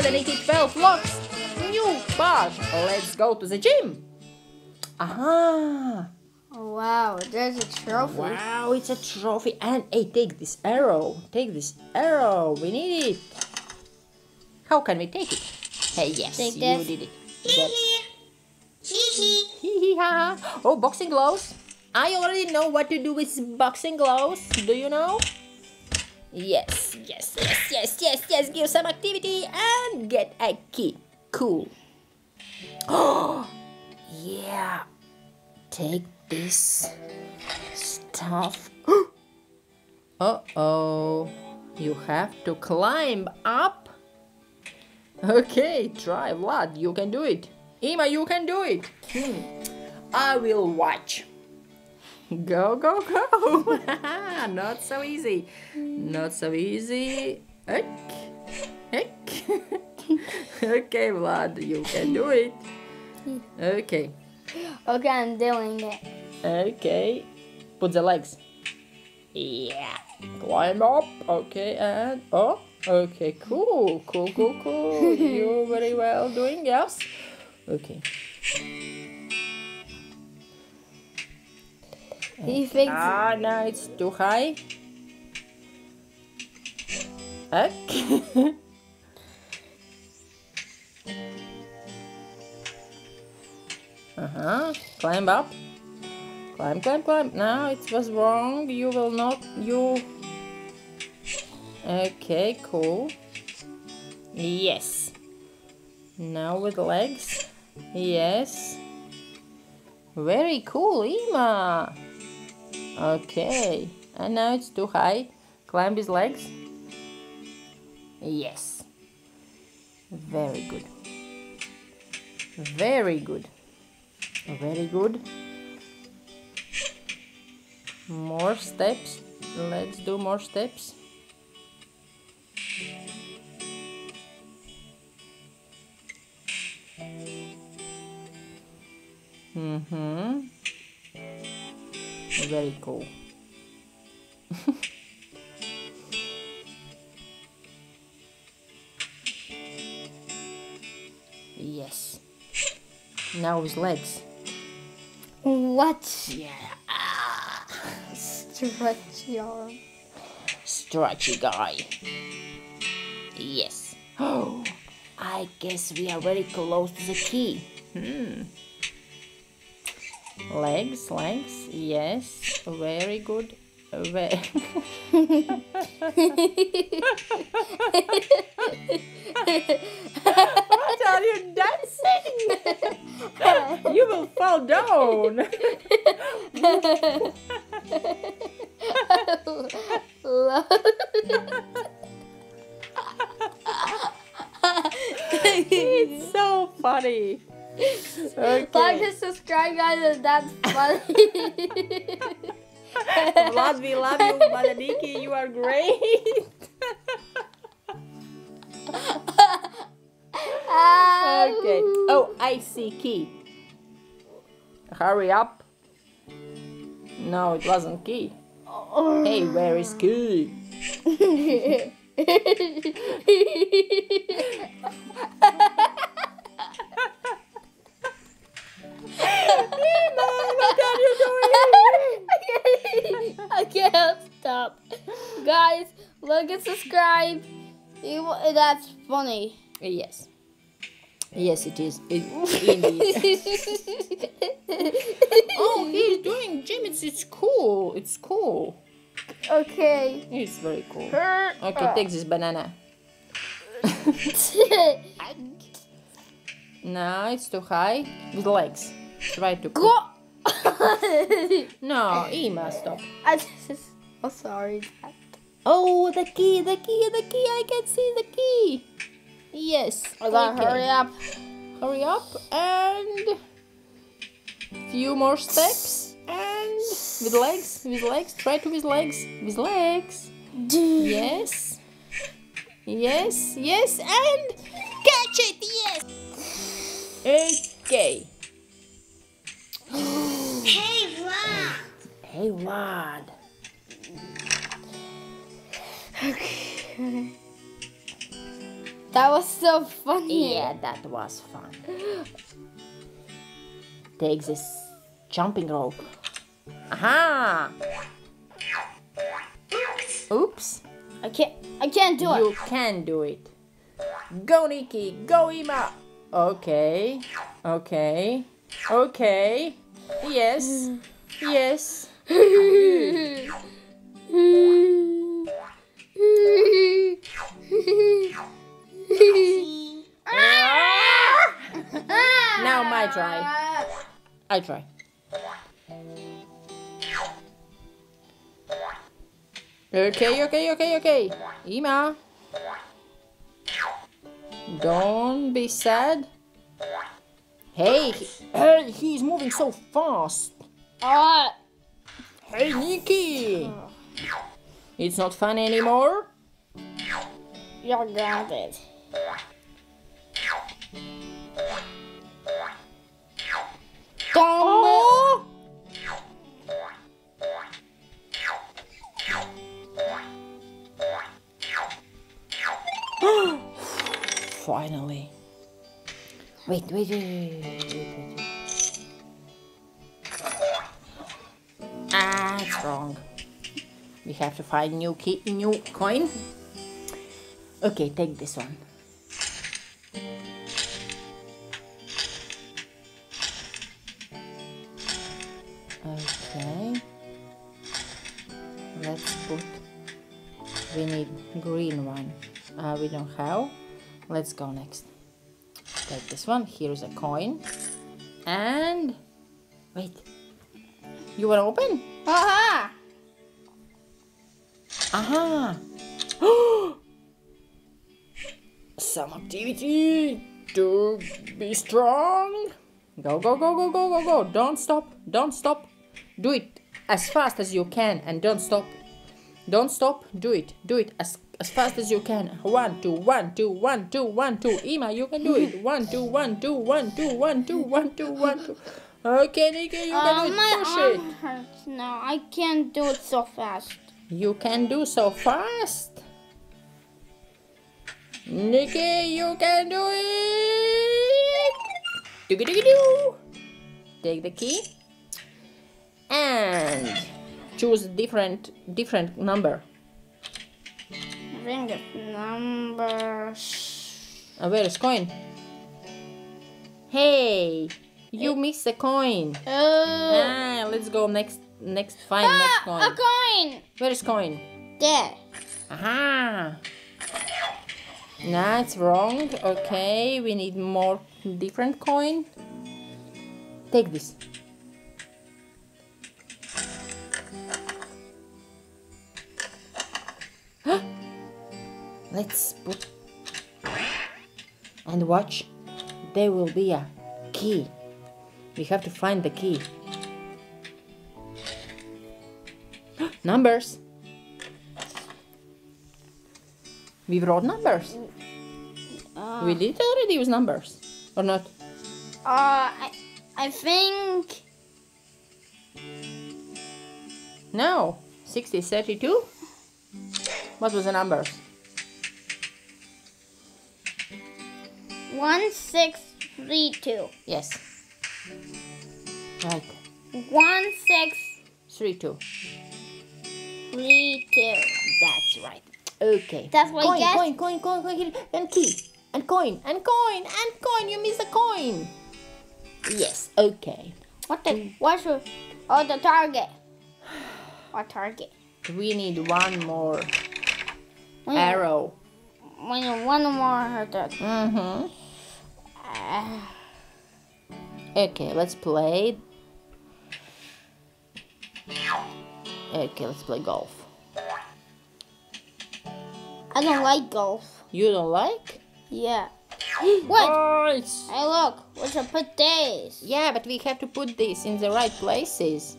112 locks. New bug. Let's go to the gym. Aha. Wow, there's a trophy. Wow, it's a trophy. And hey, take this arrow. Take this arrow. We need it. How can we take it? Hey, yes, take you this. did it. oh, boxing gloves. I already know what to do with boxing gloves. Do you know? Yes yes, yes, yes, yes, yes. Give some activity and get a key. Cool. Oh, yeah. Take this stuff. uh oh. You have to climb up. Okay, try, Vlad. You can do it. Ima, you can do it. Hmm. I will watch. Go, go, go. Not so easy. Not so easy. Okay, Vlad, you can do it. Okay. Okay, I'm doing it. Okay. Put the legs. Yeah. Climb up. Okay, and oh. Okay, cool, cool, cool, cool. You're very well doing, yes. Okay. He thinks Ah, no, it's too high. Okay. uh huh. Climb up. Climb, climb, climb. No, it was wrong. You will not. You. Okay, cool. Yes. Now with legs. Yes. Very cool, Ima. Okay. And now it's too high. Climb his legs. Yes. Very good. Very good. Very good. More steps. Let's do more steps. Mm-hmm. Very cool. yes. Now his legs. what? Yeah. Stretch your arm. Stretchy guy. Yes. Oh, I guess we are very close to the key. Hmm. Legs, legs. Yes. Very good. Very. what are you dancing? you will fall down. we love you. Vlad and Niki, you are great. okay. Oh, I see key. Hurry up. No, it wasn't key. Hey, where is key? look and subscribe. You, that's funny. Yes. Yes, it is. It, oh, he's doing gym. It's, it's cool. It's cool. okay. It's very cool. Okay, take this banana. No, it's too high. With legs. Try to. Go. No, Ima, stop. I just, I'm sorry. Dad. Oh, the key, the key, the key. I can see the key. Yes. I gotta okay. hurry up. Hurry up and few more steps and with legs, with legs. Try to with legs, with legs. Yes. Yes, yes, and catch it. Yes. Okay. Hey, Vlad! Hey, Vlad. That was so funny. Yeah, that was fun. Take this jumping rope. Aha! Oops. I can't. I can't do You it. You can do it. Go, Niki. Go, Ima. Okay. Okay. Okay. Yes. Yes. try. I try. Okay, okay, okay, okay. Ima. Don't be sad. Hey, he- hey, he's moving so fast. Ah, Hey, Niki. It's not fun anymore. you're grounded. Don't Oh! Finally. Wait, wait, wait, wait, wait, wait, wait. Ah, it's wrong. We have to find new key, new coin. Okay, take this one. Okay. Let's put. We need green one. Uh, we don't have. Let's go next. Take this one. Here's a coin. And wait. You wanna open? Aha! Aha! Some activity to be strong. Go, go, go, go, go, go, go. Don't stop. Don't stop. Do it as fast as you can and don't stop. Don't stop. Do it. Do it as, as fast as you can. One, two, one, two, one, two, one, two. Ima, you can do it. One, two, one, two, one, two, one, two, one, two, one, two. Okay, Niki, you can Uh, do it. my Push arm it. hurts now. I can't do it so fast. You can do so fast. Niki, you can do it. Take the key and choose a different different number. Ring think it's number. Uh, where is coin? Hey, you miss a coin. Oh, Ah, let's go next. Next, find next ah, a coin. coin. Where is coin? There. Aha! That's wrong. Okay, we need more different coin. Take this. Let's put and watch. There will be a key. We have to find the key. Numbers. We wrote numbers. Uh, We did already use numbers. Or not? Uh, I, I think. No. 60, 32? What was the numbers? One six three two. Yes. Right. One six 32. three two. That's right. Okay. That's what I coin, coin, coin, coin, coin, and key. And coin, and coin, and coin. You missed a coin. Yes, okay. What the? What's the? Oh, the target. What target? We need one more We need- arrow. We need one more. Mm-hmm. Okay, let's play. Okay, let's play golf. I don't like golf. You don't like? Yeah. What? Hey, look. We should put this. Yeah, but we have to put this in the right places.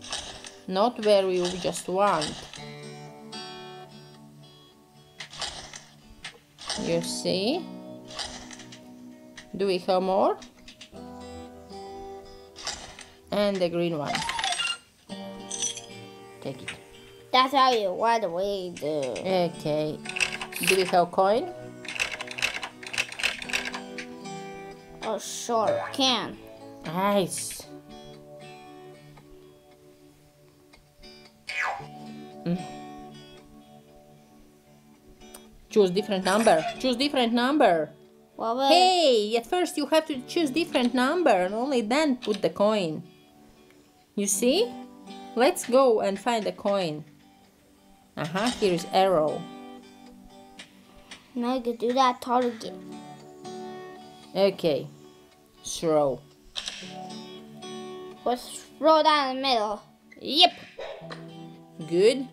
Not where you just want. You see? Do we have more? And the green one. Take it. That's how you what we do. Okay. Do we have coin? Oh, sure, can. Nice. Mm. Choose different number. Choose different number. Well. Hey, at first you have to choose different number and only then put the coin. You see? Let's go and find the coin. Uh-huh, here is arrow. Now you can do that target. Okay. Throw. Let's throw in the middle. Yep. Good.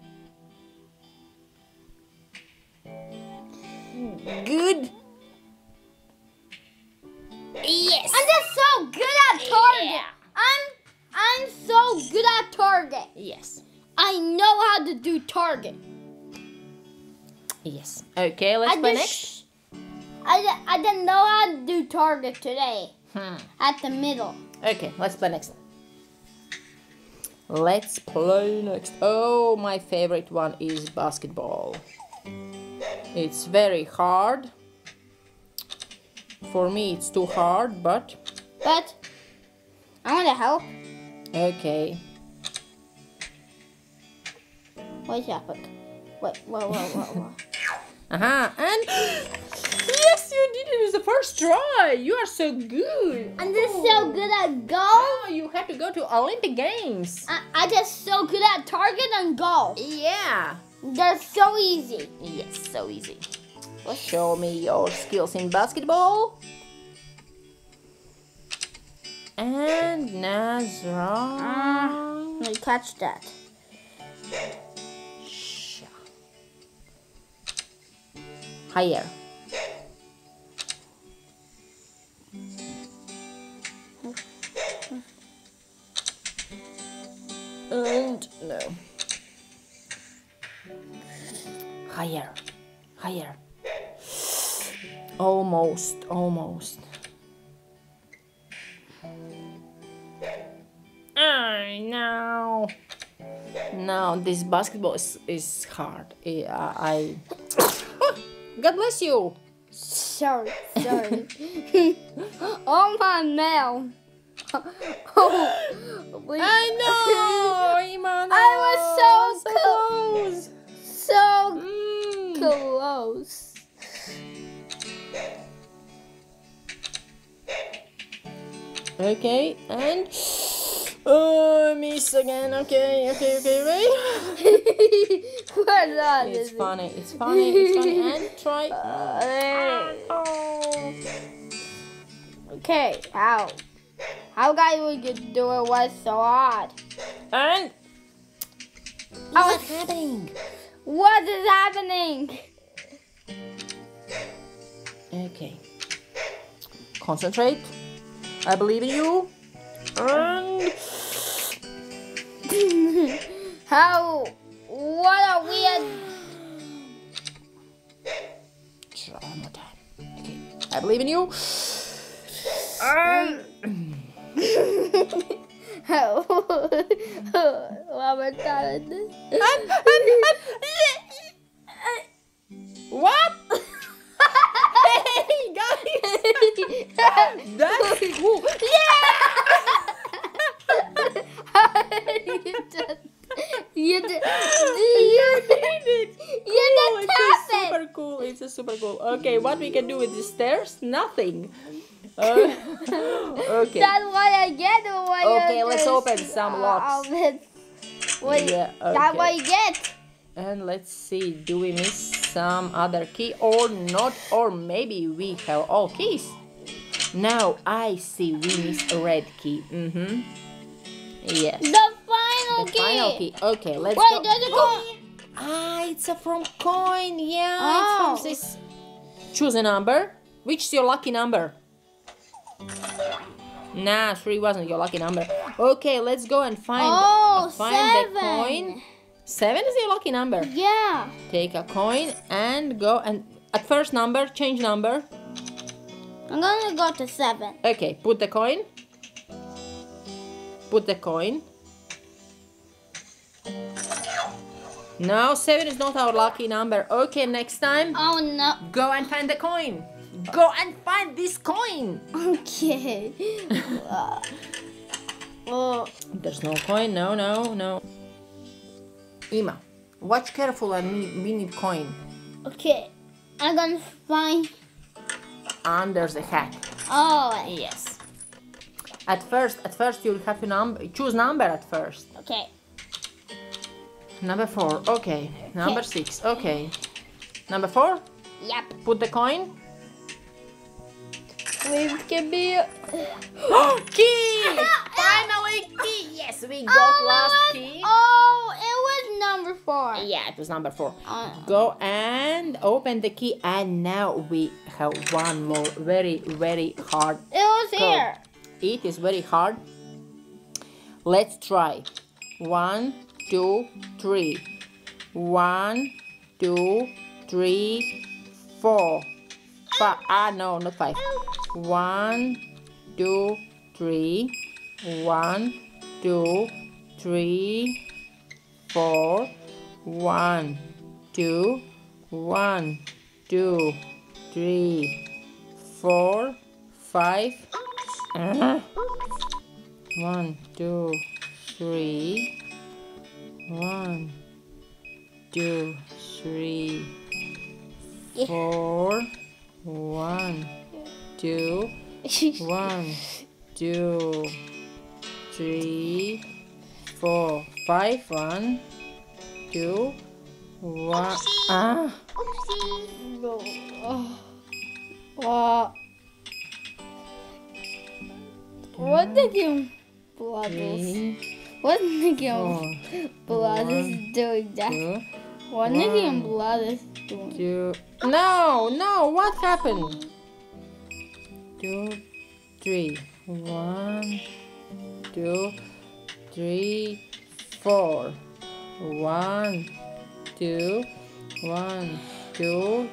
Good. Yes. I'm just so good at target. Yeah. I'm I'm so good at target. Yes. I know how to do target. Yes. Okay, let's I play next. I, I didn't know how to do target today. Hmm. At the middle. Okay, let's play next. Let's play next. Oh, my favorite one is basketball. It's very hard. For me, it's too hard, but But I want to help. okay. What's happened? Wait, whoa, whoa, whoa, whoa. Uh-huh. And yes, you did it with the first try. You are so good. I'm just so good at golf. Oh, you have to go to Olympic Games. I, I just so good at target and golf. Yeah. They're so easy. Yes, so easy. Show me your skills in basketball. And Nazra. Ah, Let catch that. Higher. And no. Higher. Higher. Almost, almost. Oh no. No, this basketball is, is hard. I, I God bless you. Sorry, sorry. oh my mail. oh, please. I know, Iman. I was so close. so Mm. close. Okay, and oh, miss again. Okay, okay, okay, right. What's that? It's funny. It's funny. It's funny. And try. Uh, Oh. okay, how? How guys we could do it was so hard. And I what's happening? What is happening? Okay. Concentrate. I believe in you. And How? What are we at? try one more time. Okay. I believe in you. And How? One more time. and, and, what? That's cool. Yeah! you just, you just, you, did it. you Cool, just it's a super cool. It's a super cool. Okay, what we can do with the stairs? Nothing. Uh, okay. That's what I get. What Okay, let's open some locks. Oh, that's- Wait, Yeah, that's what okay. you get. And let's see, do we miss some other key or not? Or maybe we have all keys. Now I see we miss a red key. Mm-hmm. Yes. The final The key. final key. Okay, let's Wait, go. there's a coin. Ah, it's a from coin. Yeah, Oh. it's from this. Choose a number. Which is your lucky number? Nah, three wasn't your lucky number. Okay, let's go and find Oh, find seven. the coin. Seven is your lucky number. Yeah. Take a coin and go and at first number change number. I'm gonna go to seven. Okay, put the coin. Put the coin. No, seven is not our lucky number. Okay, next time, Oh no. go and find the coin. Go and find this coin. Okay. Oh, There's no coin. No, no, no. Ima, watch careful and we need, we need coin okay. I'm gonna find. Under the hat. Oh. Yes. At first, at first you'll have to number choose number at first. Okay. Number four. Okay. Number Okay. six. Okay. Number four. Yep. Put the coin. We can be. key! Finally, key! Yes, we got oh, last key. Oh, it was number four. Yeah, it was number four. Uh, Go and open the key, and now we have one more very, very hard. it was Go. here. It is very hard. Let's try. One, two, three. One, two, three, four. Five. Ah, no, not five. One, two, three. One, two, three, four. One, two, one, two, three, four, five. Uh-huh. One, two, three. One, two, three, four. One, two, one, two, three, four, five. One, two, one. Ah. No. Oh. What? What the game blood is? What the game four, blood is doing that? two, What the game one, blood is doing? two. No, no, what happened? Two, three. One, two, three, four. One, two, one, two,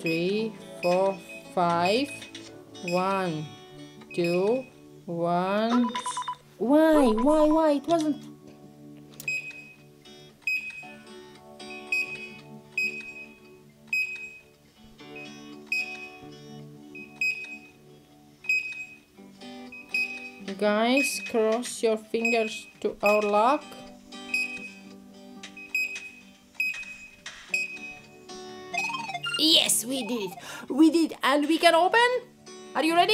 three, four, five. One, two, one. Why, why, why? It wasn't. Guys, cross your fingers to our luck. Yes, we did it. We did, and we can open. Are you ready?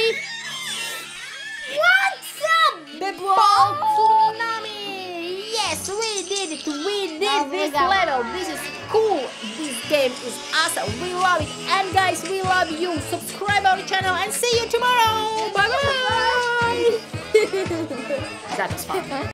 What's up, the ball tsunami? Yes, we did it. We did we this level. This is cool. This game is awesome. We love it. And guys, we love you. Subscribe our channel and see you tomorrow. Bye bye. that was fun.